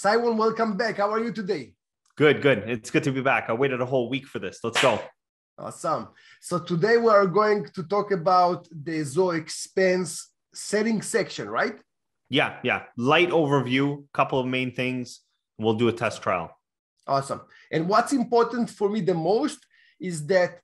Simon, welcome back. How are you today? Good, good. It's good to be back. I waited a whole week for this. Let's go. Awesome. So today we are going to talk about the Zoho expense setting section, right? Yeah, yeah. Light overview, couple of main things. We'll do a test trial. Awesome. And what's important for me the most is that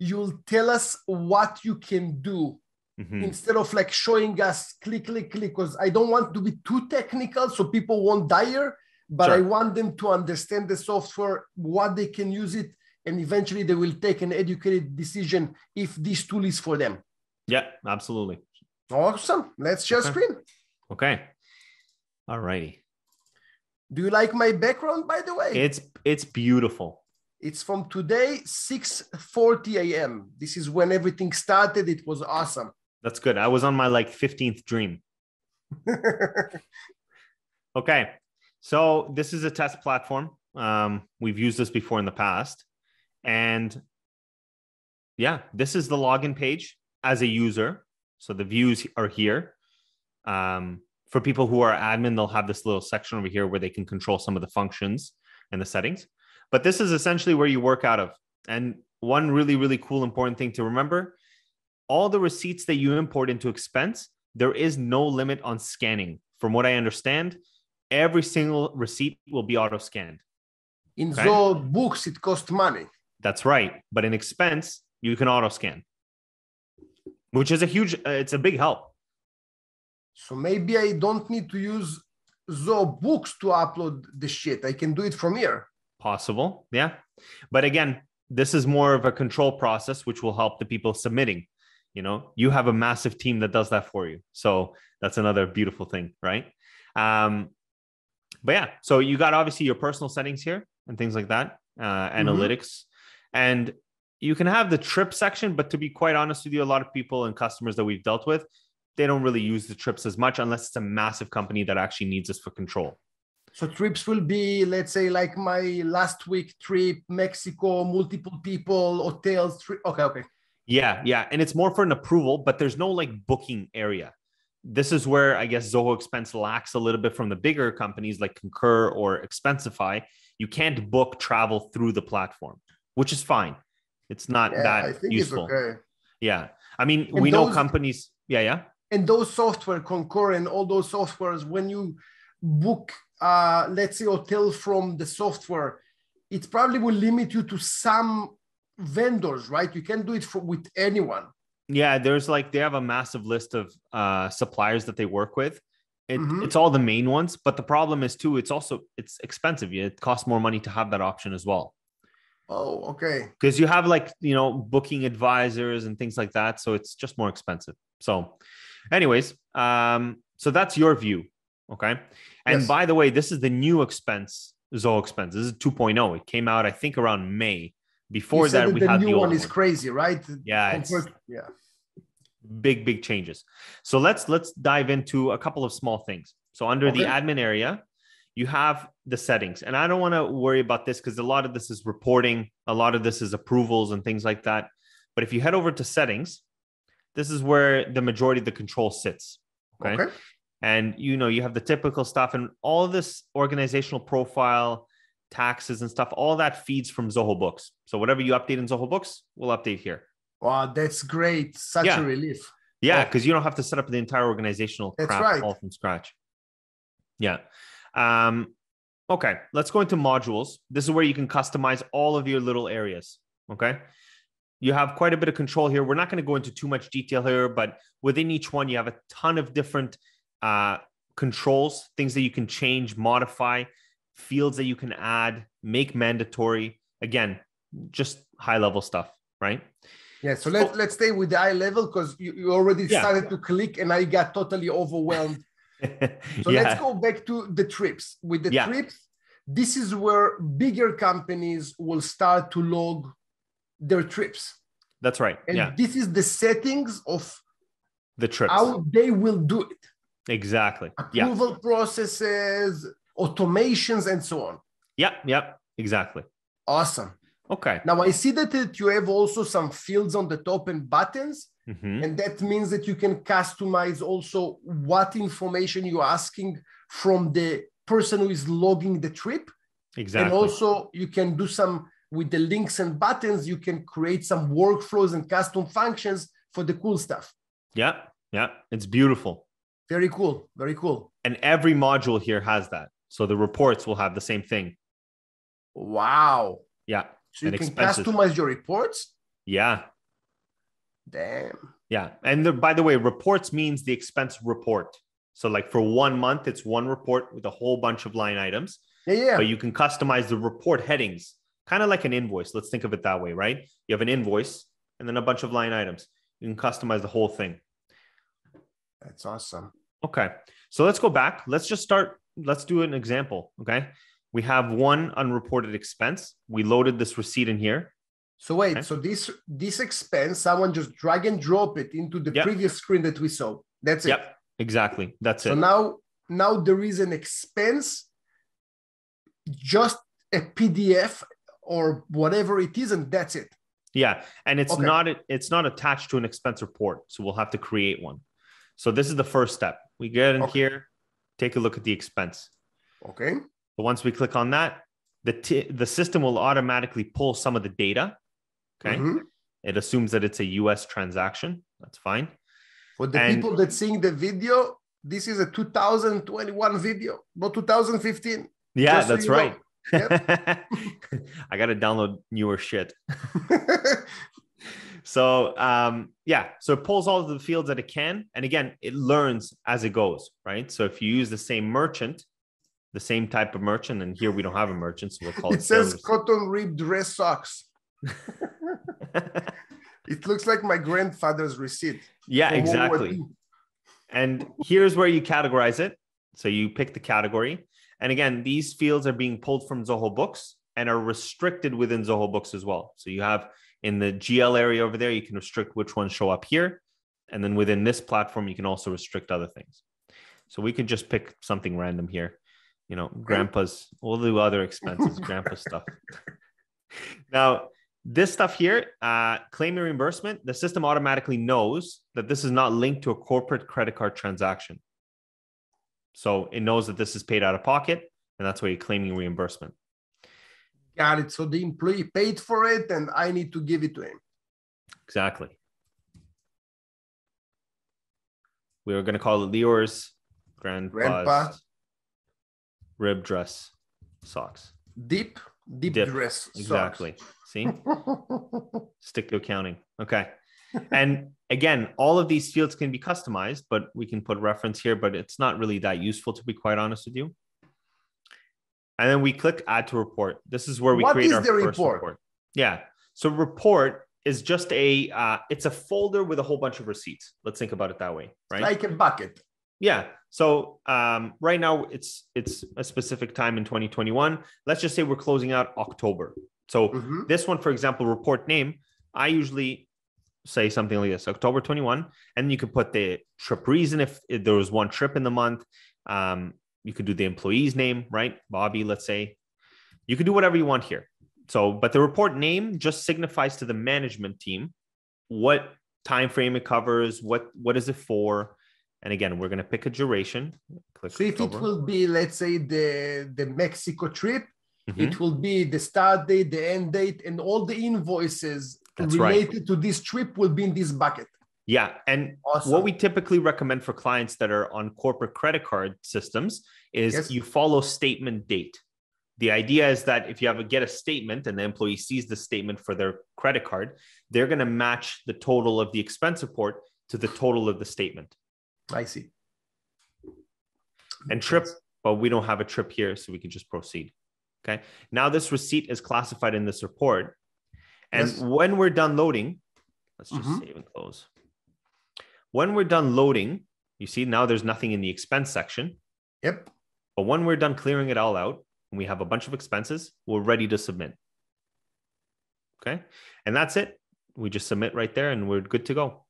you'll tell us what you can do mm-hmm. instead of like showing us click, click, click, because I don't want to be too technical so people won't dire, but sure. I want them to understand the software, what they can use it, and eventually they will take an educated decision if this tool is for them. Yeah, absolutely. Awesome. Let's share okay. screen. Okay. All righty. Do you like my background, by the way? It's it's beautiful. It's from today, 6:40 a.m. This is when everything started. It was awesome. That's good. I was on my like 15th dream. okay. So this is a test platform. Um, we've used this before in the past. And yeah, this is the login page as a user. So the views are here. Um, for people who are admin, they'll have this little section over here where they can control some of the functions and the settings. But this is essentially where you work out of. And one really, really cool, important thing to remember all the receipts that you import into expense, there is no limit on scanning. From what I understand, every single receipt will be auto scanned. In okay? Zoho books, it costs money. That's right. But in expense, you can auto scan, which is a huge, uh, it's a big help. So maybe I don't need to use Zoho books to upload the shit. I can do it from here. Possible. Yeah. But again, this is more of a control process, which will help the people submitting you know you have a massive team that does that for you. So that's another beautiful thing right? Um but yeah so you got obviously your personal settings here and things like that uh mm-hmm. analytics. And you can have the trip section but to be quite honest with you a lot of people and customers that we've dealt with they don't really use the trips as much unless it's a massive company that actually needs us for control. So trips will be let's say like my last week trip mexico multiple people hotels tri- okay okay yeah, yeah. And it's more for an approval, but there's no like booking area. This is where I guess Zoho Expense lacks a little bit from the bigger companies like Concur or Expensify. You can't book travel through the platform, which is fine. It's not yeah, that useful. Okay. Yeah. I mean, and we those, know companies. Yeah, yeah. And those software, Concur and all those softwares, when you book, uh, let's say, hotel from the software, it probably will limit you to some vendors, right? You can't do it for, with anyone. Yeah, there's like they have a massive list of uh, suppliers that they work with. It, mm-hmm. It's all the main ones, but the problem is too. It's also it's expensive. It costs more money to have that option as well. Oh, okay. Because you have like you know booking advisors and things like that, so it's just more expensive. So, anyways, um, so that's your view, okay. And yes. by the way, this is the new expense Zoho expense. This is 2.0. It came out I think around May. Before that, that, we the had new the one, one is crazy, right? Yeah, yeah, big big changes. So let's let's dive into a couple of small things. So under okay. the admin area, you have the settings, and I don't want to worry about this because a lot of this is reporting, a lot of this is approvals and things like that. But if you head over to settings, this is where the majority of the control sits. Okay. okay. And you know, you have the typical stuff and all this organizational profile, taxes and stuff, all that feeds from Zoho Books. So whatever you update in Zoho Books, we'll update here. Wow, that's great. Such yeah. a relief. Yeah, because you don't have to set up the entire organizational crap right. all from scratch. Yeah. Um, okay, let's go into modules. This is where you can customize all of your little areas. Okay. You have quite a bit of control here. We're not going to go into too much detail here, but within each one, you have a ton of different uh, controls, things that you can change, modify fields that you can add, make mandatory. Again, just high level stuff, right? Yeah. So let, let's stay with the high level because you, you already yeah. started to click and I got totally overwhelmed. so yeah. let's go back to the trips. With the yeah. trips, this is where bigger companies will start to log their trips. That's right. And yeah. this is the settings of the trips. How they will do it. Exactly. Approval yeah. processes, automations, and so on. Yeah, yeah, exactly. Awesome. Okay. Now I see that you have also some fields on the top and buttons. Mm-hmm. And that means that you can customize also what information you're asking from the person who is logging the trip. Exactly. And also you can do some with the links and buttons, you can create some workflows and custom functions for the cool stuff. Yeah. Yeah. It's beautiful. Very cool. Very cool. And every module here has that. So the reports will have the same thing. Wow. Yeah. So you And can expenses. customize your reports. Yeah. Damn. Yeah. And the, by the way, reports means the expense report. So, like for one month, it's one report with a whole bunch of line items, Yeah, yeah. but you can customize the report headings, kind of like an invoice. Let's think of it that way, right? You have an invoice and then a bunch of line items. You can customize the whole thing. That's awesome. Okay. So let's go back. Let's just start. Let's do an example. Okay. We have one unreported expense. We loaded this receipt in here. So wait, Okay. so this this expense, someone just drag and drop it into the Yep. previous screen that we saw. That's it. Yep. Exactly. That's So it. now now there is an expense, just a PDF or whatever it is, and that's it. Yeah, and it's Okay. not it's not attached to an expense report, so we'll have to create one. So this is the first step. We get in Okay. here, take a look at the expense. Okay. But once we click on that, the t- the system will automatically pull some of the data. Okay, Mhm. it assumes that it's a U.S. transaction. That's fine. For the And- people that seeing the video, this is a 2021 video, not 2015. Yeah, so that's know. right. I got to download newer shit. So um, yeah, so it pulls all of the fields that it can, and again, it learns as it goes, right? So if you use the same merchant, the same type of merchant, and here we don't have a merchant, so we'll call it. it says cotton rib dress socks. It looks like my grandfather's receipt. yeah, from World War exactly. And here's where you categorize it. So you pick the category, and again, these fields are being pulled from Zoho Books and are restricted within Zoho Books as well. So you have in the GL area over there, you can restrict which ones show up here. And then within this platform, you can also restrict other things. So we can just pick something random here. You know, grandpa's, all the other expenses, grandpa stuff. Now, this stuff here, uh, claim reimbursement, the system automatically knows that this is not linked to a corporate credit card transaction. So it knows that this is paid out of pocket, and that's why you're claiming reimbursement. Got it. So the employee paid for it, and I need to give it to him. Exactly. We were going to call it Lior's grandpa's Grandpa. rib dress socks. Deep, deep, Dip. dress. socks. Exactly. See, stick to accounting. Okay. and again, all of these fields can be customized, but we can put reference here, but it's not really that useful to be quite honest with you. And then we click add to report. This is where we What create is our the first report? report. Yeah. So report is just a uh, it's a folder with a whole bunch of receipts. Let's think about it that way, right? like a bucket. Yeah. So um, right now it's it's a specific time in 2021. Let's just say we're closing out October. So Mhm. this one, for example, report name, I usually say something like this, October 21, and you could put the trip reason if, if there was one trip in the month. Um, you could do the employee's name, right? Bobby, let's say. You can do whatever you want here. So, but the report name just signifies to the management team what time frame it covers, what what is it for, and again, we're going to pick a duration. Click So if it will be, let's say, the the Mexico trip, Mhm. it will be the start date, the end date, and all the invoices That's right. related to this trip will be in this bucket. Yeah, and Awesome. what we typically recommend for clients that are on corporate credit card systems is Yes. you follow statement date. The idea is that if you have a get a statement and the employee sees the statement for their credit card, they're going to match the total of the expense report to the total of the statement. I see. And trip, but we don't have a trip here, so we can just proceed. Okay. Now this receipt is classified in this report. And Yes. when we're done loading, let's just Mhm. save and close. When we're done loading, you see now there's nothing in the expense section. Yep. But when we're done clearing it all out and we have a bunch of expenses, we're ready to submit. Okay. And that's it. We just submit right there and we're good to go.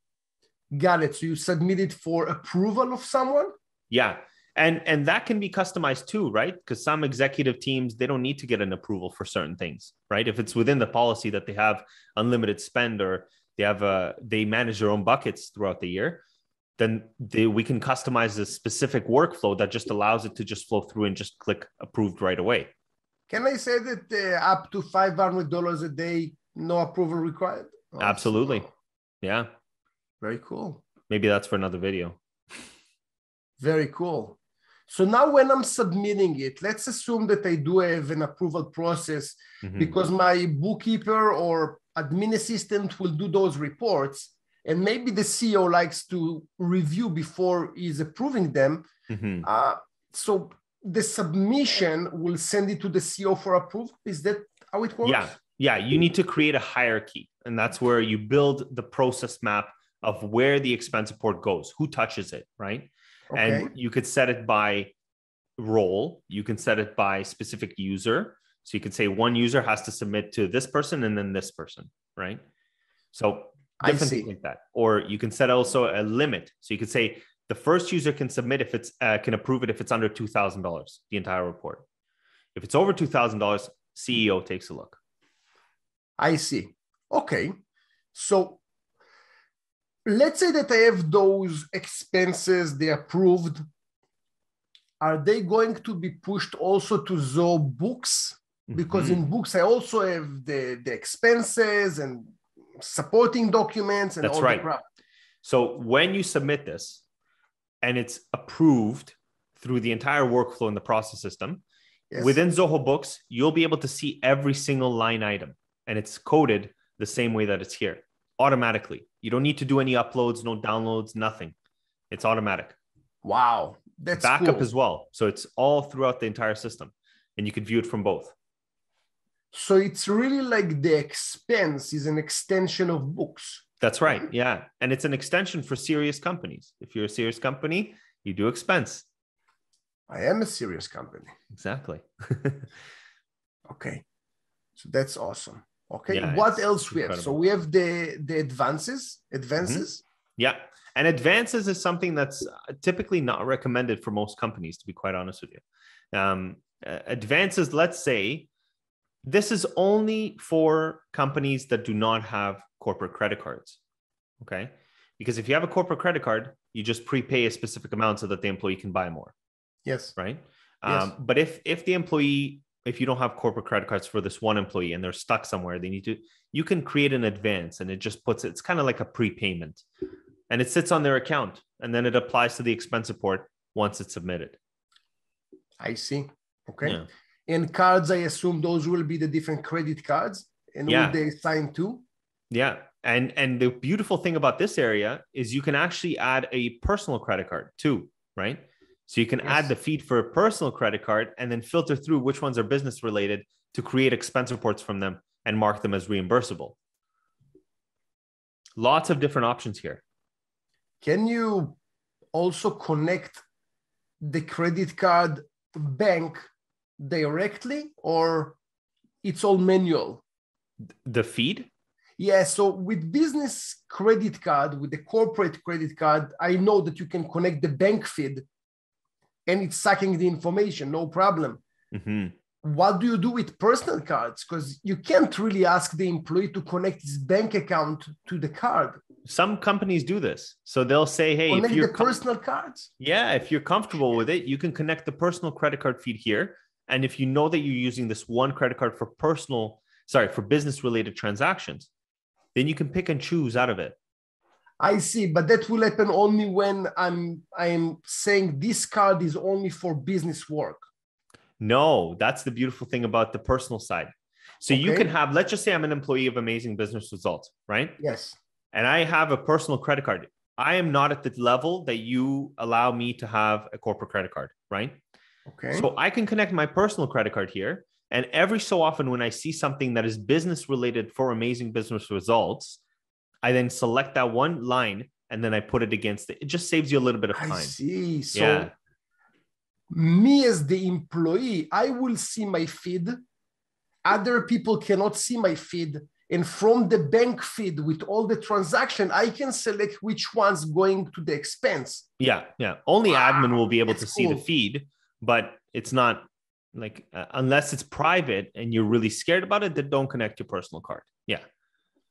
Got it. So you submit it for approval of someone? Yeah. And and that can be customized too, right? Because some executive teams they don't need to get an approval for certain things, right? If it's within the policy that they have unlimited spend or they have a they manage their own buckets throughout the year, then they, we can customize a specific workflow that just allows it to just flow through and just click approved right away. Can I say that uh, up to five hundred dollars a day, no approval required? Awesome. Absolutely, yeah. Very cool. Maybe that's for another video. Very cool. So now when I'm submitting it, let's assume that I do have an approval process mm-hmm. because my bookkeeper or admin assistant will do those reports. And maybe the CEO likes to review before he's approving them. Mm-hmm. Uh, so the submission will send it to the CEO for approval. Is that how it works? Yeah. Yeah. You need to create a hierarchy. And that's where you build the process map of where the expense report goes, who touches it, right? Okay. And you could set it by role, you can set it by specific user. So you could say one user has to submit to this person and then this person, right? So different things like that. Or you can set also a limit. So you could say the first user can submit if it's uh, can approve it if it's under two thousand dollars, the entire report. If it's over two thousand dollars, CEO takes a look. I see. Okay, so let's say that I have those expenses, they approved. Are they going to be pushed also to Zoho Books? Because mm-hmm. in books, I also have the, the expenses and supporting documents and That's all right. So when you submit this and it's approved through the entire workflow in the process system, yes. within Zoho Books, you'll be able to see every single line item and it's coded the same way that it's here automatically. You don't need to do any uploads, no downloads, nothing. It's automatic. Wow. That's backup cool. as well. So it's all throughout the entire system and you can view it from both. So it's really like the expense is an extension of books. That's right. Yeah. And it's an extension for serious companies. If you're a serious company, you do expense. I am a serious company. Exactly. okay. So that's awesome. Okay. Yeah, what else we have? So we have the the advances, advances. Mm-hmm. Yeah. And advances is something that's uh, typically not recommended for most companies, to be quite honest with you. Um, uh, advances, let's say, this is only for companies that do not have corporate credit cards. Okay. Because if you have a corporate credit card, you just prepay a specific amount so that the employee can buy more. Yes. Right. Yes. Um, but if if the employee if you don't have corporate credit cards for this one employee and they're stuck somewhere, they need to, you can create an advance and it just puts it's kind of like a prepayment and it sits on their account and then it applies to the expense report once it's submitted. I see. Okay. Yeah. And cards, I assume those will be the different credit cards and yeah. will they sign too? Yeah. And and the beautiful thing about this area is you can actually add a personal credit card too, right? So you can yes. add the feed for a personal credit card and then filter through which ones are business related to create expense reports from them and mark them as reimbursable. Lots of different options here. Can you also connect the credit card bank directly or it's all manual? The feed? Yeah, so with business credit card, with the corporate credit card, I know that you can connect the bank feed and it's sucking the information, no problem. Mm-hmm. What do you do with personal cards? Because you can't really ask the employee to connect his bank account to the card. Some companies do this. So they'll say, hey, connect if you're the com- personal cards. Yeah, if you're comfortable with it, you can connect the personal credit card feed here. And if you know that you're using this one credit card for personal, sorry, for business related transactions, then you can pick and choose out of it. I see, but that will happen only when I'm I'm saying this card is only for business work. No, that's the beautiful thing about the personal side. So okay. you can have, let's just say I'm an employee of Amazing Business Results, right? Yes. And I have a personal credit card. I am not at the level that you allow me to have a corporate credit card, right? Okay. So I can connect my personal credit card here. And every so often, when I see something that is business related for Amazing Business Results, I then select that one line and then I put it against it. It just saves you a little bit of time. I see. So yeah. me as the employee, I will see my feed. Other people cannot see my feed. And from the bank feed with all the transaction, I can select which one's going to the expense. Yeah, yeah. Only wow, admin ah, will be able to see cool. the feed, but it's not like uh, unless it's private and you're really scared about it, then don't connect your personal card. Yeah.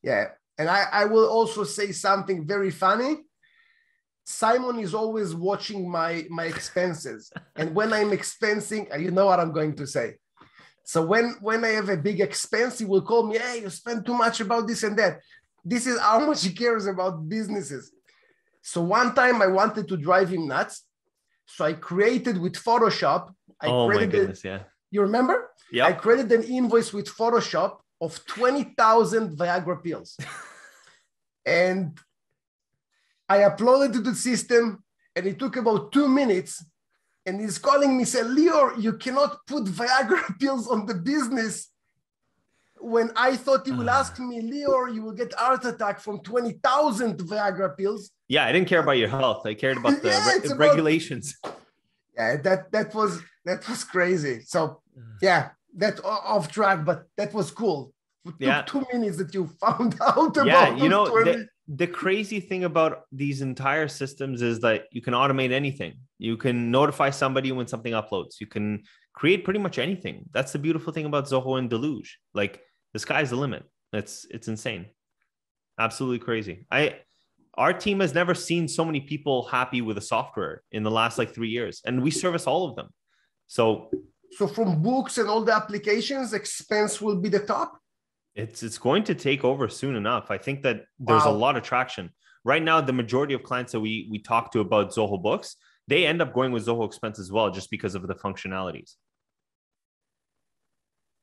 Yeah. And I, I will also say something very funny. Simon is always watching my my expenses, and when I'm expensing, uh, you know what I'm going to say. So when when I have a big expense, he will call me. Hey, you spend too much about this and that. This is how much he cares about businesses. So one time I wanted to drive him nuts. So I created with Photoshop. I oh my created, goodness, yeah. You remember? Yeah. I created an invoice with Photoshop of 20,000 Viagra pills. and I uploaded to the system and it took about two minutes. And he's calling me, said, Leo, you cannot put Viagra pills on the business. When I thought he will ah. ask me, Leo, you will get heart attack from 20,000 Viagra pills. Yeah, I didn't care about your health. I cared about the Yeah, re- about- regulations. Yeah, that that was that was crazy. So yeah, that off track, but that was cool. Yeah. two minutes that you found out about yeah, you know, 20 the, the crazy thing about these entire systems is that you can automate anything. You can notify somebody when something uploads. You can create pretty much anything. That's the beautiful thing about Zoho and Deluge. Like the sky's the limit. It's it's insane. Absolutely crazy. I our team has never seen so many people happy with a software in the last like three years, and we service all of them. So So from books and all the applications, expense will be the top. It's it's going to take over soon enough. I think that there's a lot of traction right now. The majority of clients that we we talk to about Zoho Books, they end up going with Zoho Expense as well, just because of the functionalities.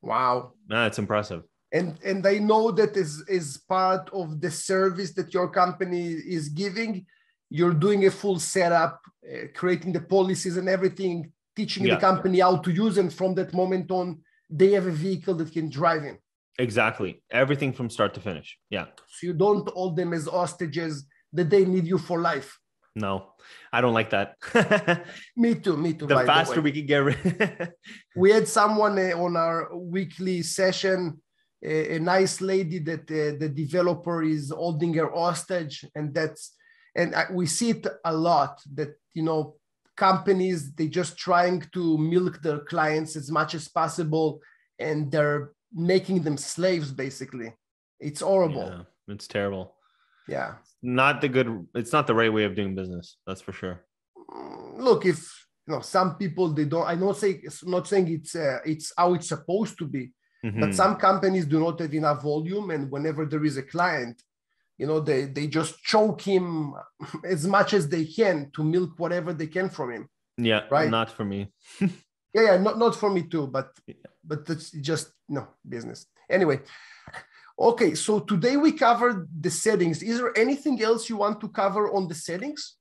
Wow. that's impressive. And and I know that is is part of the service that your company is giving. You're doing a full setup, uh, creating the policies and everything, teaching Yeah. the company how to use, and from that moment on, they have a vehicle that can drive in. Exactly, everything from start to finish. Yeah, So you don't hold them as hostages that they need you for life. no, I don't like that. Me too, me too. the faster way. we can get rid. we had someone uh, on our weekly session, a, a nice lady that uh, the developer is holding her hostage, and that's and I, we see it a lot that you know companies they just trying to milk their clients as much as possible, and they're making them slaves basically. It's horrible. yeah, it's terrible. yeah. Not the good. It's not the right way of doing business. That's for sure. Mm, look if you know some people they don't i'm not saying it's not saying it's uh, it's how it's supposed to be Mhm. but some companies do not have enough volume and whenever there is a client you know they they just choke him as much as they can to milk whatever they can from him yeah, right. Not for me. yeah yeah not, not for me too but but it's just no business anyway okay so today we covered the settings is there anything else you want to cover on the settings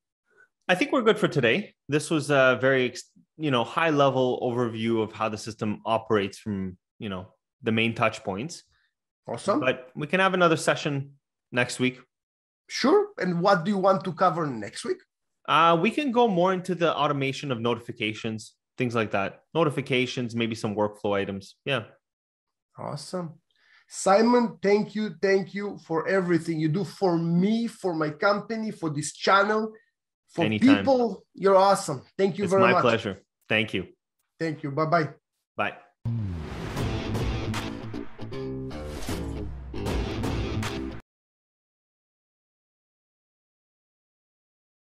I think we're good for today. This was a very, you know, high level overview of how the system operates from, you know, the main touch points. awesome But we can have another session next week. sure and what do you want to cover next week Uh, we can go more into the automation of notifications, things like that. Notifications, maybe some workflow items. Yeah. Awesome. Simon, thank you. Thank you for everything you do for me, for my company, for this channel, for Anytime. people. You're awesome. Thank you it's very my much. My pleasure. Thank you. Thank you. Bye bye. Bye.